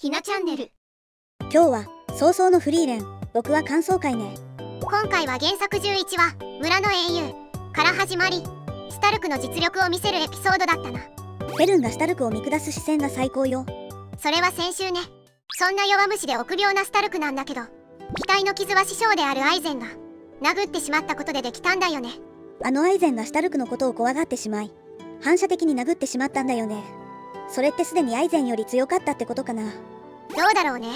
ひなチャンネル。今日は早々のフリーレン。僕は感想会ね。今回は原作11話村の英雄。から始まりスタルクの実力を見せるエピソードだったな。フェルンがスタルクを見下す視線が最高よ。それは先週ね。そんな弱虫で臆病なスタルクなんだけど額の傷は師匠であるアイゼンが殴ってしまったことでできたんだよね。あのアイゼンがスタルクのことを怖がってしまい反射的に殴ってしまったんだよねそれってすでにアイゼンより強かったってことかな。どうだろうね。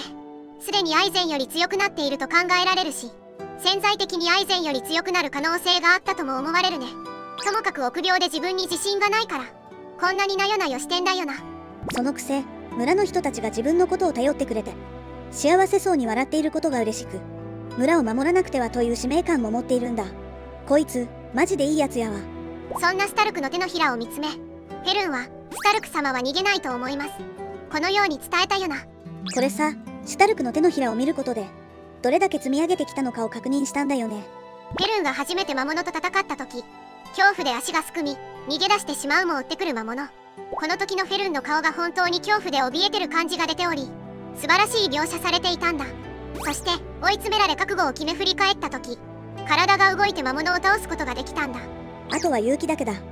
すでにアイゼンより強くなっていると考えられるし潜在的にアイゼンより強くなる可能性があったとも思われるね。ともかく臆病で自分に自信がないから。こんなになよなよしてんだよな。そのくせ村の人たちが自分のことを頼ってくれて幸せそうに笑っていることが嬉しく村を守らなくてはという使命感も持っているんだ。こいつマジでいいやつやわ。そんなスタルクの手のひらを見つめフェルンはスタルク様は逃げないと思います。このように伝えたよな。これさシュタルクの手のひらを見ることでどれだけ積み上げてきたのかを確認したんだよね。フェルンが初めて魔物と戦った時恐怖で足がすくみ逃げ出してしまうも追ってくる魔物。この時のフェルンの顔が本当に恐怖で怯えてる感じが出ており素晴らしい描写されていたんだ。そして追い詰められ覚悟を決め振り返った時体が動いて魔物を倒すことができたんだ。あとは勇気だけだ。シュ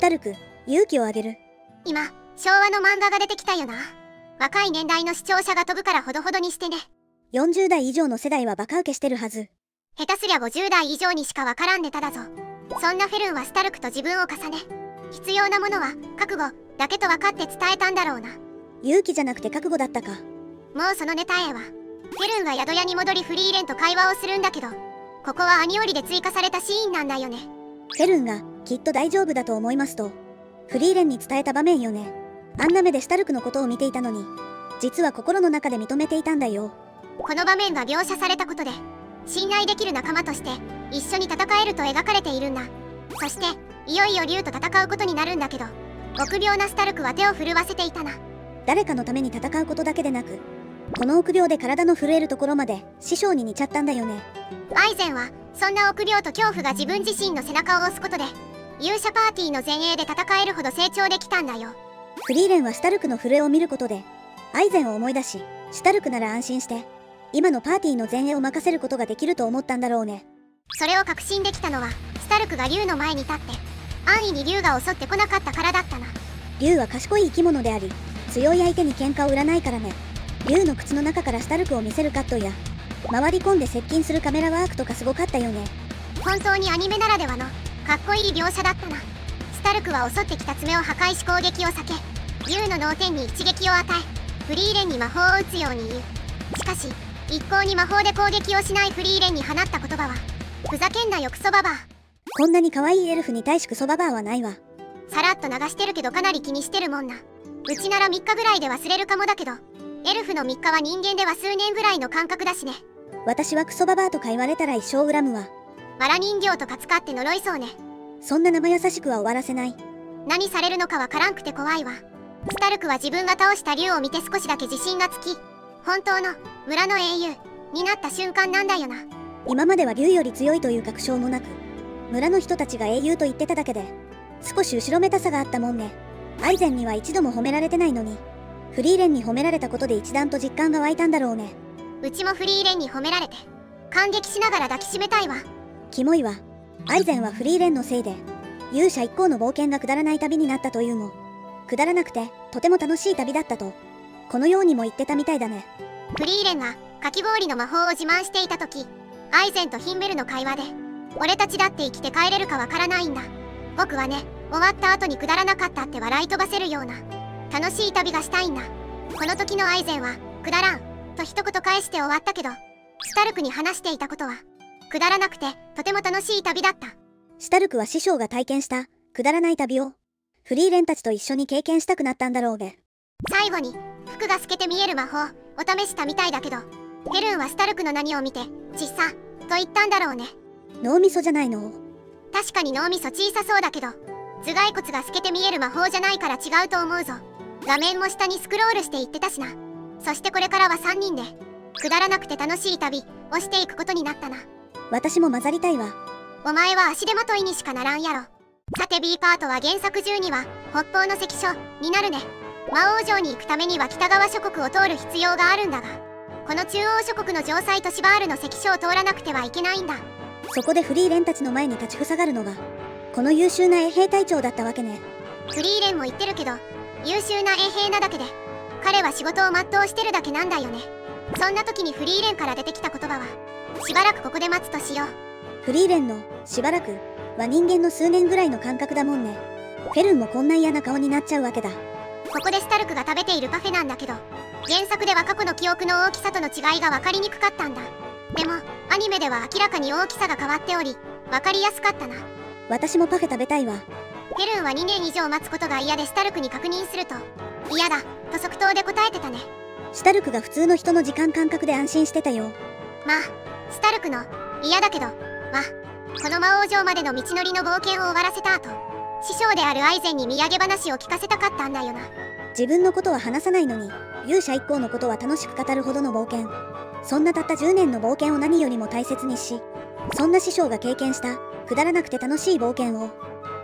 タルク勇気をあげる今昭和の漫画が出てきたよな。若い年代の視聴者が飛ぶからほどほどにしてね。40代以上の世代はバカ受けしてるはず。下手すりゃ50代以上にしかわからんネタだぞ。そんなフェルンはスタルクと自分を重ね。必要なものは覚悟だけと分かって伝えたんだろうな。勇気じゃなくて覚悟だったか。もうそのネタへは。フェルンが宿屋に戻りフリーレンと会話をするんだけどここはアニオリで追加されたシーンなんだよね。フェルンがきっと大丈夫だと思いますとフリーレンに伝えた場面よね。あんな目でシュタルクのことを見ていたのに。実は心の中で認めていたんだよ。この場面が描写されたことで信頼できる仲間として一緒に戦えると描かれているんだ。そしていよいよ竜と戦うことになるんだけど臆病なスタルクは手を振るわせていたな。誰かのために戦うことだけでなくこの臆病で体の震えるところまで師匠に似ちゃったんだよね。アイゼンはそんな臆病と恐怖が自分自身の背中を押すことで勇者パーティーの前衛で戦えるほど成長できたんだよ。フリーレンはシュタルクの震えを見ることでアイゼンを思い出しシュタルクなら安心して今のパーティーの前衛を任せることができると思ったんだろうね。それを確信できたのはスタルクが竜の前に立って安易に竜が襲ってこなかったからだったな。竜は賢い生き物であり強い相手に喧嘩を売らないからね。竜の靴の中からスタルクを見せるカットや回り込んで接近するカメラワークとかすごかったよね。本当にアニメならではのかっこいい描写だったな。スタルクは襲ってきた爪を破壊し攻撃を避け竜の脳天に一撃を与えフリーレンに魔法を打つように言う。しかし一向に魔法で攻撃をしないフリーレンに放った言葉はふざけんなよクソババア。こんなに可愛いエルフに対しクソババアはないわ。さらっと流してるけどかなり気にしてるもんな。うちなら3日ぐらいで忘れるかもだけどエルフの3日は人間では数年ぐらいの感覚だしね。私はクソババアとか言われたら一生恨むわわら人形とか使って呪いそうね。そんな生優しくは終わらせない。何されるのかわからんくて怖いわ。スタルクは自分が倒した竜を見て少しだけ自信がつき本当の村の英雄になった瞬間なんだよな。今までは竜より強いという確証もなく村の人たちが英雄と言ってただけで少し後ろめたさがあったもんね。アイゼンには一度も褒められてないのにフリーレンに褒められたことで一段と実感が湧いたんだろうね。うちもフリーレンに褒められて感激しながら抱きしめたいわキモいわアイゼンはフリーレンのせいで勇者一行の冒険がくだらない旅になったというもくだらなくてとても楽しい旅だったとこのようにも言ってたみたいだね。フリーレンがかき氷の魔法を自慢していた時アイゼンとヒンメルの会話で俺たちだって生きて帰れるかわからないんだ。僕はね終わった後にくだらなかったって笑い飛ばせるような楽しい旅がしたいんだ。この時のアイゼンはくだらんと一言返して終わったけどスタルクに話していたことはくだらなくてとても楽しい旅だった。シュタルクは師匠が体験したくだらない旅をフリーレンたちと一緒に経験したくなったんだろうね最後に服が透けて見える魔法を試したみたいだけどヘルンはスタルクの何を見て小さと言ったんだろうね。脳みそじゃないの？確かに脳みそ小さそうだけど頭蓋骨が透けて見える魔法じゃないから違うと思うぞ。画面も下にスクロールして言ってたしな。そしてこれからは3人でくだらなくて楽しい旅をしていくことになったな私も混ざりたいわ。お前は足手まといにしかならんやろ。さて B パートは原作12話北方の関所になるね。魔王城に行くためには北側諸国を通る必要があるんだがこの中央諸国の城塞都市バールの関所を通らなくてはいけないんだ。そこでフリーレンたちの前に立ちふさがるのがこの優秀な衛兵隊長だったわけね。フリーレンも言ってるけど優秀な衛兵なだけで彼は仕事を全うしてるだけなんだよねそんな時にフリーレンから出てきた言葉はしばらくここで待つとしよう。フリーレンのしばらくは人間の数年ぐらいの感覚だもんね。フェルンもこんな嫌な顔になっちゃうわけだ。ここでスタルクが食べているパフェなんだけど原作では過去の記憶の大きさとの違いが分かりにくかったんだ。でもアニメでは明らかに大きさが変わっており分かりやすかったな。私もパフェ食べたいわ。フェルンは2年以上待つことが嫌でスタルクに確認すると嫌だと即答で答えてたねシュタルクが普通の人の時間感覚で安心してたよ。まあスタルクの嫌だけど。はこの魔王城までの道のりの冒険を終わらせた後師匠であるアイゼンに土産話を聞かせたかったんだよな。自分のことは話さないのに勇者一行のことは楽しく語るほどの冒険。そんなたった10年の冒険を何よりも大切にしそんな師匠が経験したくだらなくて楽しい冒険を。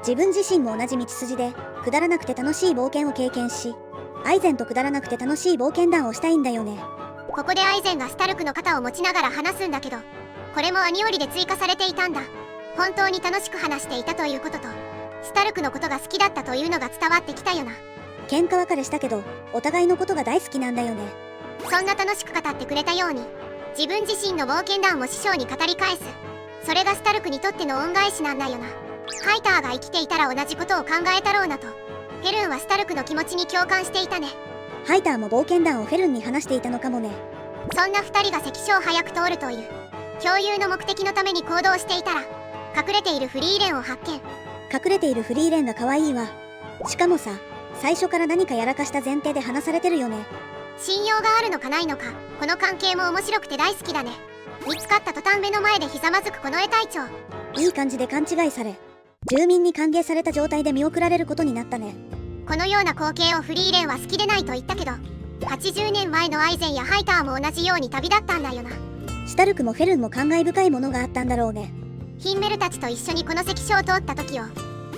自分自身も同じ道筋でくだらなくて楽しい冒険を経験しアイゼンとくだらなくて楽しい冒険談をしたいんだよねここでアイゼンがスタルクの肩を持ちながら話すんだけどこれもアニオリで追加されていたんだ本当に楽しく話していたということとスタルクのことが好きだったというのが伝わってきたよな喧嘩別れしたけどお互いのことが大好きなんだよねそんな楽しく語ってくれたように自分自身の冒険談を師匠に語り返すそれがスタルクにとっての恩返しなんだよなハイターが生きていたら同じことを考えたろうなとフェルンはスタルクの気持ちに共感していたね。ハイターも冒険談をフェルンに話していたのかもね。そんな2人が関所を早く通るという共有の目的のために行動していたら隠れているフリーレンを発見。隠れているフリーレンが可愛いわ。しかもさ最初から何かやらかした前提で話されてるよね。信用があるのかないのかこの関係も面白くて大好きだね。見つかった途端目の前でひざまずくこの絵隊長。いい感じで勘違いされ住民に歓迎された状態で見送られることになったね。このような光景をフリーレンは好きでないと言ったけど80年前のアイゼンやハイターも同じように旅立ったんだよな。シュタルクもフェルンも感慨深いものがあったんだろうね。ヒンメルたちと一緒にこの関所を通った時を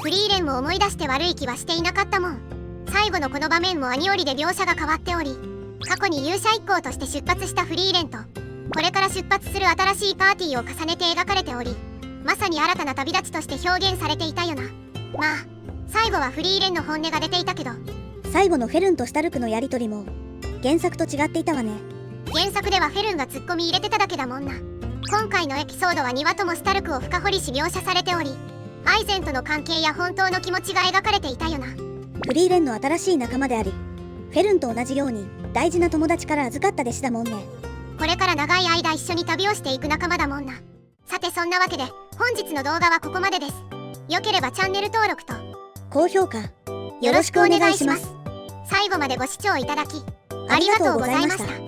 フリーレンも思い出して悪い気はしていなかったもん。最後のこの場面もアニオリで描写が変わっており過去に勇者一行として出発したフリーレンとこれから出発する新しいパーティーを重ねて描かれておりまさに新たな旅立ちとして表現されていたよな。まあ最後はフリーレンの本音が出ていたけど。最後のフェルンとシュタルクのやりとりも原作と違っていたわね。原作ではフェルンがツッコミ入れてただけだもんな。今回のエピソードは庭ともスタルクを深掘りし描写されておりアイゼンとの関係や本当の気持ちが描かれていたよな。フリーレンの新しい仲間でありフェルンと同じように大事な友達から預かった弟子だもんね。これから長い間一緒に旅をしていく仲間だもんな。さてそんなわけで本日の動画はここまでです。よければチャンネル登録と高評価よろしくお願いします。最後までご視聴いただきありがとうございました